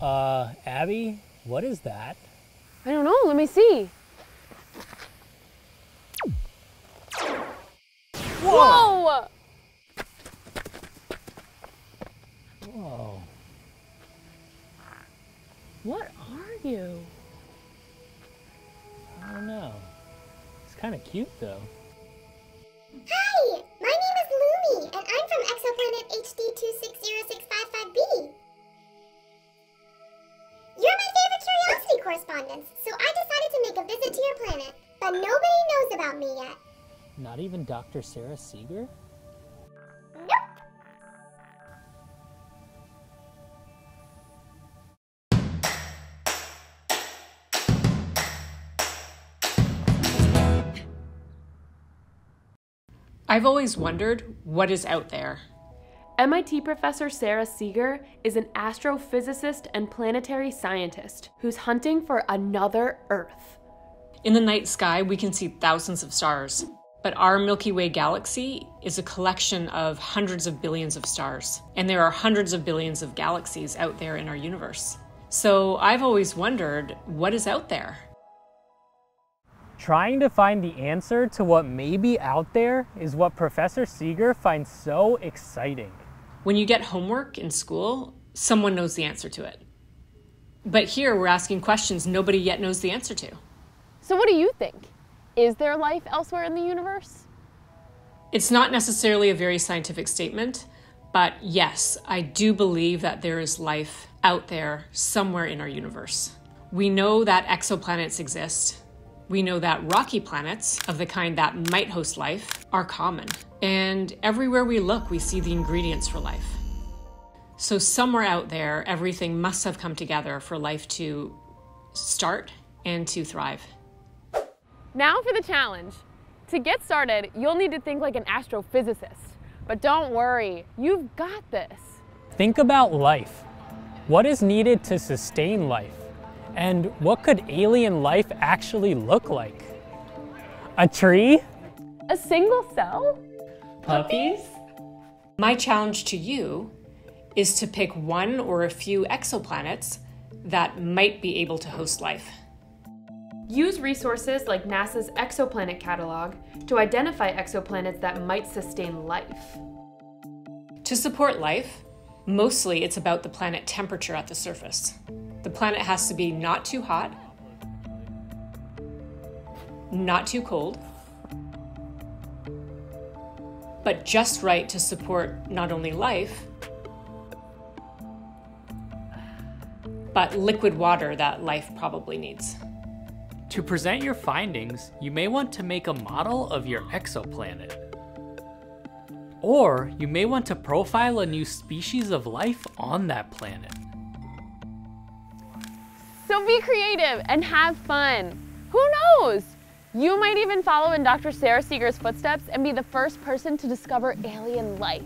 Uh, Abby, what is that? I don't know. Let me see. Whoa! Whoa. What are you? I don't know. It's kind of cute though. Planet, but nobody knows about me yet. Not even Dr. Sara Seager? Nope. I've always wondered what is out there. MIT professor Sara Seager is an astrophysicist and planetary scientist who's hunting for another Earth. In the night sky, we can see thousands of stars, but our Milky Way galaxy is a collection of hundreds of billions of stars, and there are hundreds of billions of galaxies out there in our universe. So I've always wondered what is out there? Trying to find the answer to what may be out there is what Professor Seager finds so exciting. When you get homework in school, someone knows the answer to it. But here we're asking questions nobody yet knows the answer to. So, what do you think? Is there life elsewhere in the universe? It's not necessarily a very scientific statement, but yes, I do believe that there is life out there somewhere in our universe. We know that exoplanets exist. We know that rocky planets, of the kind that might host life, are common. And everywhere we look, we see the ingredients for life. So, somewhere out there, everything must have come together for life to start and to thrive. Now for the challenge. To get started, you'll need to think like an astrophysicist. But don't worry, you've got this. Think about life. What is needed to sustain life? And what could alien life actually look like? A tree? A single cell? Puppies? My challenge to you is to pick one or a few exoplanets that might be able to host life. Use resources like NASA's exoplanet catalog to identify exoplanets that might sustain life. To support life, mostly it's about the planet temperature at the surface. The planet has to be not too hot, not too cold, but just right to support not only life, but liquid water that life probably needs. To present your findings, you may want to make a model of your exoplanet. Or you may want to profile a new species of life on that planet. So be creative and have fun. Who knows? You might even follow in Dr. Sara Seager's footsteps and be the first person to discover alien life.